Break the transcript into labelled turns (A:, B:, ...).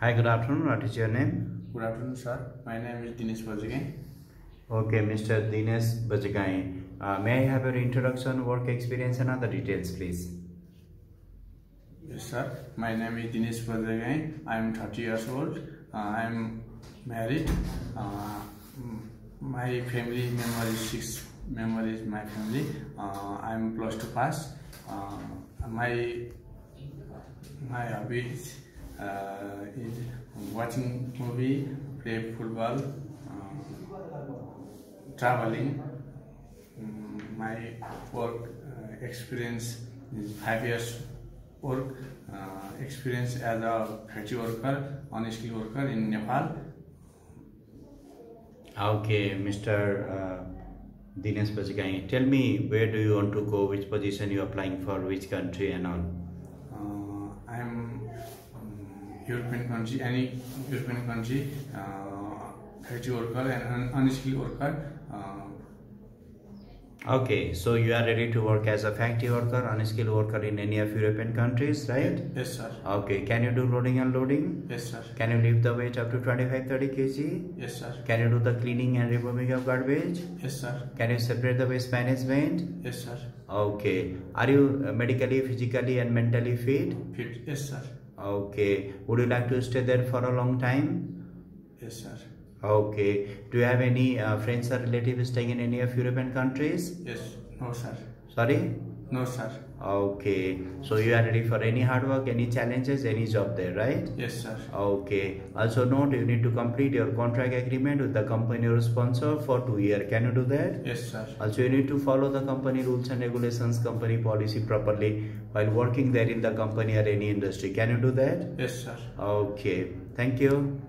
A: Hi, good afternoon. What is your name?
B: Good afternoon, sir. My name is Dinesh Bajagain.
A: Okay, Mr. Dinesh Bajagain. Uh, may I have your introduction, work experience, and other details, please?
B: Yes, sir. My name is Dinesh Bajagain. I am 30 years old. Uh, I am married. Uh, my family member is six member is my family. Uh, I am plus two pass. Uh, my my uh, is watching movie, play football, uh, traveling. Mm, my work uh, experience is five years work uh, experience as a factory worker, unskilled worker in Nepal.
A: Okay, Mr. Uh, Dinesh Bajagain. Tell me, where do you want to go? Which position you are applying for? Which country and all?
B: Uh, I am um, European country, any European country, uh, factory worker and un- unskilled worker. Uh,
A: Okay, so you are ready to work as a factory worker, unskilled worker in any of European countries, right?
B: yes, sir.
A: Okay, can you do loading and loading?
B: Yes, sir.
A: Can you lift the weight up to 25-30 kg?
B: Yes, sir.
A: Can you do the cleaning and removing of garbage?
B: Yes, sir.
A: Can you separate the waste management?
B: Yes, sir.
A: Okay. Are you uh, medically, physically and mentally fit?
B: Fit. Yes, sir.
A: Okay. Would you like to stay there for a long time?
B: Yes, sir.
A: Okay. Do you have any uh, friends or relatives staying in any of European countries?
B: Yes. No, sir.
A: Sorry?
B: No, sir.
A: Okay. So you are ready for any hard work, any challenges, any job there, right?
B: Yes, sir.
A: Okay. Also note you need to complete your contract agreement with the company or sponsor for two years. Can you do that?
B: Yes, sir.
A: Also, you need to follow the company rules and regulations, company policy properly while working there in the company or any industry. Can you do that?
B: Yes, sir.
A: Okay. Thank you.